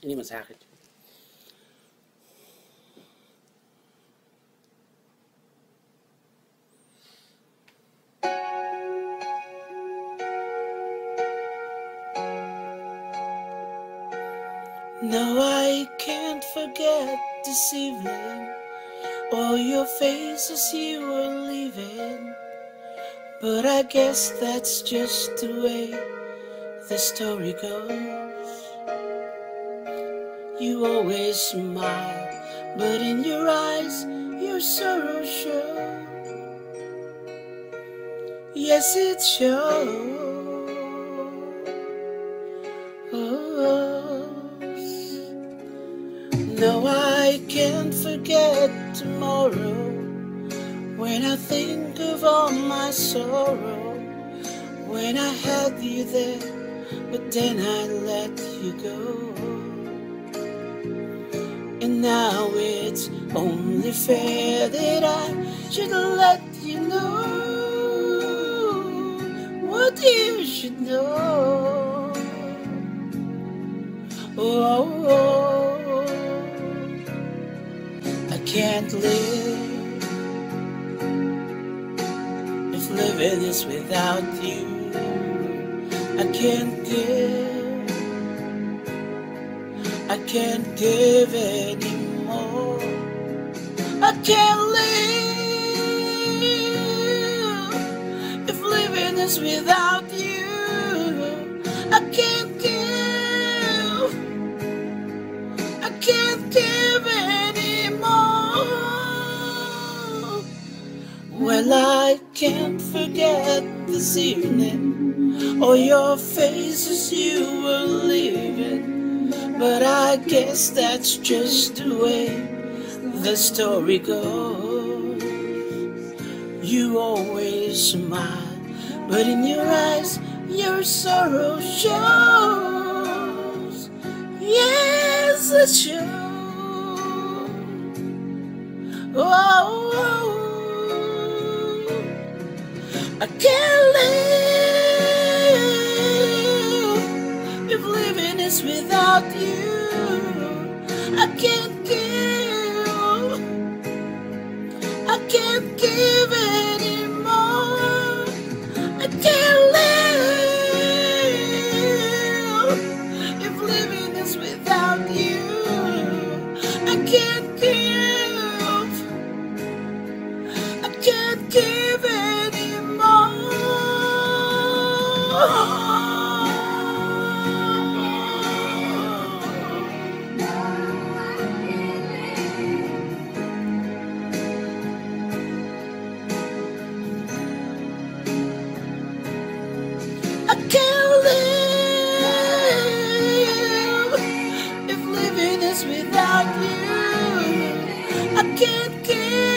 Ini masakit. No, I can't forget this evening. All your faces you were leaving. But I guess that's just the way the story goes You always smile But in your eyes your sorrow shows Yes, it shows No, I can't forget tomorrow when I think of all my sorrow. When I had you there, but then I let you go. And now it's only fair that I should let you know what you should know. Oh, oh, I can't live if living is without you. I can't give, can't give anymore. I can't live if living is without you. I can't give, I can't give anymore. Well, I can't forget this evening all your faces you were leaving. But I guess that's just the way the story goes. You always smile, but in your eyes your sorrow shows. Yes, it shows. Oh, oh, oh. I can't. without you. I can't give. I can't give anymore. I can't live if living is without you. I can't give. I can't give it. I can't get